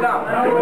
down.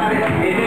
Maria.